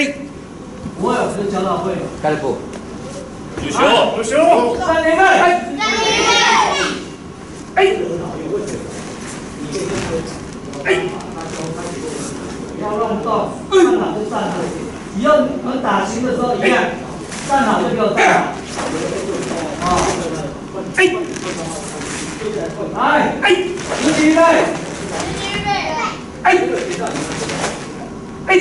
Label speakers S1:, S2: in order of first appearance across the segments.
S1: 一，
S2: 不会，我是教导会。
S1: 开始不。
S3: 有球，有球。
S2: 三连败。
S1: 哎。哎。
S2: 要弄到站好就站好，以后我们打琴的时候一样，站好就给我站好。啊。哎。来，哎，直起预备。哎。哎。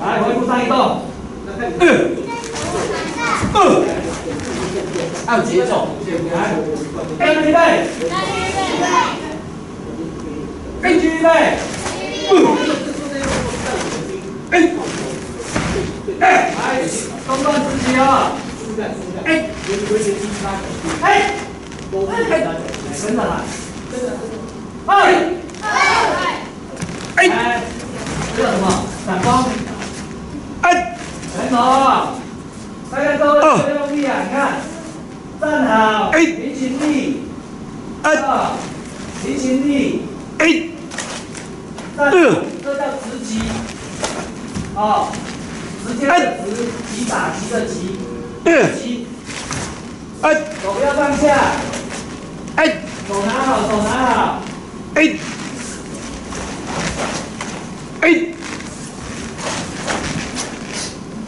S2: 来，回步上移动。嗯。嗯。
S1: 按节奏。
S2: 来，跟预备。跟预备。嗯。哎。哎。来，中段直起啊。哎。哎。跟着来。哎。哎。这叫什么？闪光。
S1: 哎。
S2: 抬头。大家都用力啊！你看，站好。哎。平行力。二。平行力。
S1: 哎。
S2: 站好，这叫直击。哦。直接的直，击打击的击。
S1: 嗯。
S2: 击。
S1: 哎。
S2: 手不要放下。
S1: 哎。
S2: 手拿好，手拿好。
S1: 哎。哎。